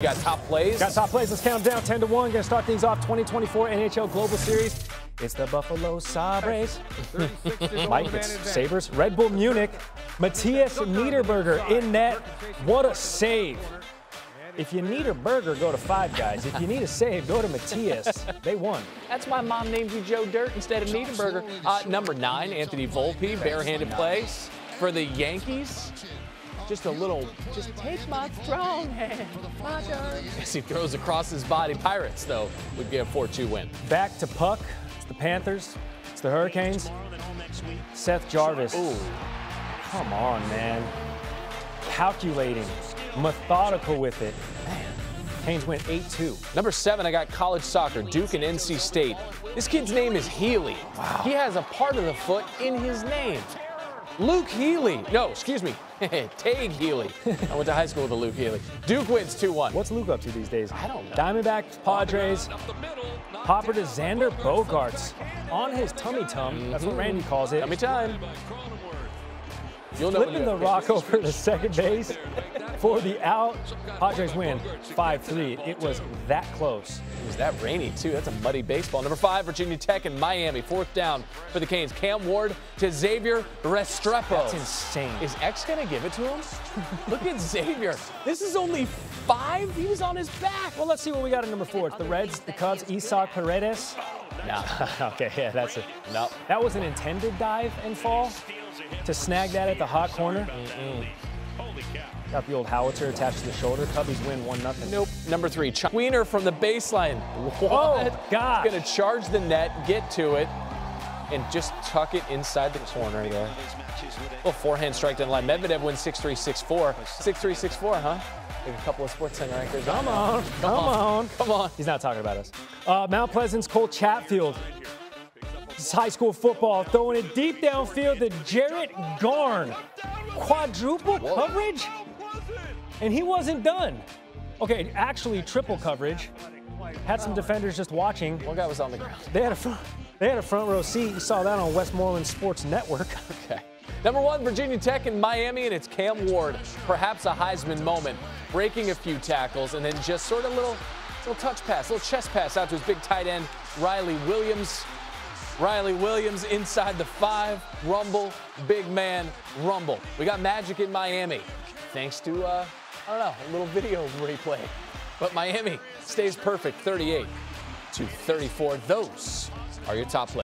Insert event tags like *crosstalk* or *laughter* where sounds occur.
Got top plays. Got top plays. Let's count them down 10 to 1. Gonna start things off 2024 NHL Global Series. It's the Buffalo Sabres. Mike, it's Sabres. Red Bull Munich. Mathias Niederberger in net. What a save. If you need a burger, go to Five Guys. If you need a save, go to Mathias. They won. That's why mom named you Joe Dirt instead of Niederberger. Uh, number nine, Anthony Volpe, barehanded play for the Yankees. Just a little, just take my strong hand, my darling. *laughs* As he throws across his body. Pirates, though, would get a 4-2 win. Back to puck. It's the Panthers. It's the Hurricanes. Seth Jarvis. Ooh. Come on, man. Calculating, methodical with it. Man. Canes went 8-2. Number seven, I got college soccer, Duke and NC State. This kid's name is Healy. Wow. He has a part of the foot in his name. Luke Healy. No, excuse me. *laughs* Tague Healy. I went to high school with a Luke Healy. Duke wins 2-1. What's Luke up to these days? I don't know. Diamondbacks, Padres, Hopper to Xander Bogaerts on his tummy tum. Mm -hmm. That's what mm-hmm. Randy calls it. Tummy time. You'll know Flipping the rock over to second base *laughs* for the out. Padres win 5-3. It was that close. It was that rainy, too. That's a muddy baseball. Number five, Virginia Tech and Miami. Fourth down for the Canes. Cam Ward to Xavier Restrepo. That's insane. Is X going to give it to him? Look at Xavier. This is only five. He was on his back. Well, let's see what we got at number four. It's the Reds, the Cubs, Isaac Paredes. No. *laughs* okay, yeah, that's it. No. That was an intended dive and fall to snag that at the hot corner. Mm -mm. Got the old howitzer attached to the shoulder. Cubbies win 1 nothing. Nope. Number three, Ch Wiener from the baseline. *laughs* What? Oh, God. Going to charge the net, get to it, and just tuck it inside the corner there. Well, forehand strike to the line. Medvedev wins 6-3, 6-4. 6-3, 6-4, huh? A couple of SportsCenter anchors. Come on, come, come on. on, come on. He's not talking about us. Uh, Mount Pleasant's Cole Chatfield this high school football, throwing it deep downfield to Jarrett Garn. Quadruple Whoa. coverage? And he wasn't done. Okay, actually triple coverage. Had some defenders just watching. One guy was on the ground. They had a front, they had a front row seat. You saw that on Westmoreland Sports Network. *laughs* Okay. Number one, Virginia Tech and Miami, and it's Cam Ward. Perhaps a Heisman moment, breaking a few tackles, and then just sort of little, little touch pass, little chest pass out to his big tight end, Riley Williams. Riley Williams inside the five. Rumble, big man, rumble. We got magic in Miami. Thanks to, uh, I don't know, a little video replay. But Miami stays perfect 38 to 34. Those are your top plays.